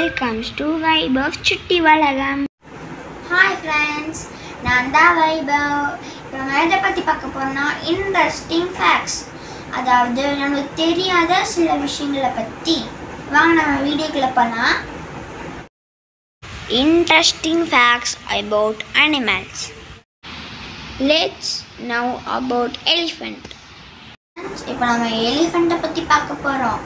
Welcomes to Vaibhav சுட்டி வளகம் hi friends நான் தான் வைபவ் இப்போ நம்ம எதை பற்றி பார்க்க போறோம்னா இன்ட்ரெஸ்டிங் ஃபேக்ட்ஸ் அதாவது நமக்கு தெரியாத சில விஷயங்களை பற்றி வாங்க நம்ம வீடியோக்குள்ள போனால் interesting facts about animals let's now about elephant இப்போ நம்ம எலிஃபண்ட்டை பற்றி பார்க்க போகிறோம்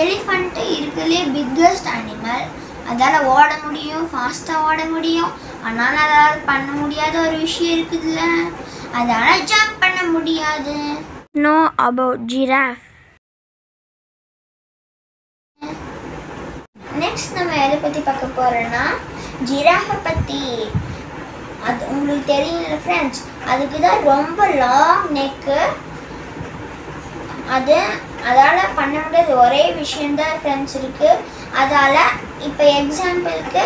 எலிஃபண்ட் இருக்கிறதுலே பிக்கஸ்ட் அனிமல் அதால் ஓட முடியும் ஃபாஸ்ட்டாக ஓட முடியும். ஆனால் அதால் பண்ண முடியாத ஒரு விஷயம் இருக்குதுல்ல. அதால் ஜம்ப் பண்ண முடியாது. நோ அபவுட் ஜிராஃப் நெக்ஸ்ட் நம்ம எதை பற்றி பார்க்க போகிறோன்னா ஜிராஃபை பற்றி அது உங்களுக்கு தெரியும்ல ஃப்ரெண்ட்ஸ் அதுக்கு தான் ரொம்ப லாங் நெக்கு அது அதால் பண்ண முடியாது. ஒரே விஷயந்தான் ஃப்ரெண்ட்ஸ் இருக்குது அதால் இப்போ எக்ஸாம்பிளுக்கு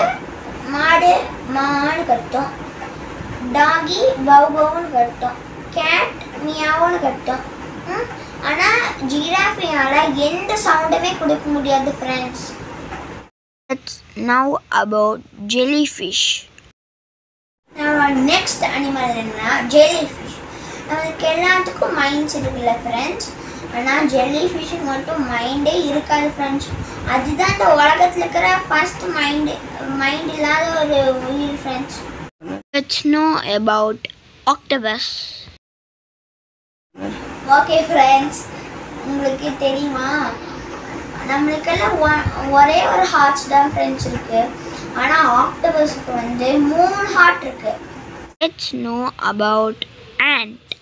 மாடு மான்னு கட்டும். டாகி பவுபவுன்னு கட்டும். கேட் மியாவுன்னு கட்டும். ஆனால் ஜிராஃபியால் எந்த சவுண்டுமே கொடுக்க முடியாது friends now about jellyfish நம்ம நெக்ஸ்ட் அனிமல் என்னன்னா ஜெல்லி ஃபிஷ் நம்மளுக்கு எல்லாத்துக்கும் மைண்ட்ஸ் இருக்குல்ல ஃப்ரெண்ட்ஸ் ஆனால் ஜெல்லி ஃபிஷ்ஷுக்கு மட்டும் மைண்டே இருக்காது ஃப்ரெண்ட்ஸ் அதுதான் இந்த உலகத்தில் இருக்கிற ஃபர்ஸ்ட் மைண்டு மைண்ட் இல்லாத ஒரு உயிர் friends let's know about octopus okay friends உங்களுக்கு தெரியுமா? நம்மளுக்கெல்லாம் ஒரே ஒரு ஹார்ட்ஸ் தான் ஃப்ரெண்ட்ஸ் இருக்கு. ஆனால் ஆக்டபஸ்க்கு வந்து மூணு ஹார்ட் இருக்கு. Let's know about ant.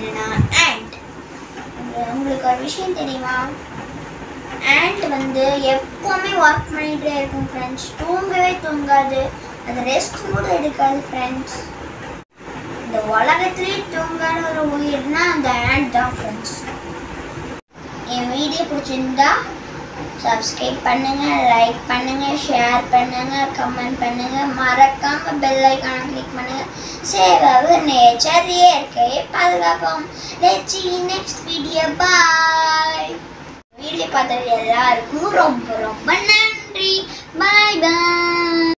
என்னன்னா ant உங்களுக்கு ஒரு விஷயம் தெரியுமா? Ant வந்து எப்பவுமே ஒர்க் பண்ணிகிட்டே இருக்கும் ஃப்ரெண்ட்ஸ் தூங்கவே தூங்காது. அது ரெஸ்ட் கூட எடுக்காது ஃப்ரெண்ட்ஸ் இந்த உலகத்திலே தூங்காத ஒரு உயிர்னா அந்த ant தான் ஃப்ரெண்ட்ஸ் என் வீடியோ பிடிச்சிருந்தா சப்ஸ்கிரைப் பண்ணுங்க லைக் பண்ணுங்க ஷேர் பண்ணுங்க கமெண்ட் பண்ணுங்க. மறக்காம பெல் ஐக்கான கிளிக் பண்ணுங்க. சேவ் அவர் நேச்சர் இயற்கையை பாதுகாப்போம். Let's next video bye video பார்த்தது எல்லாருக்கும் ரொம்ப ரொம்ப நன்றி. பாய் பாய்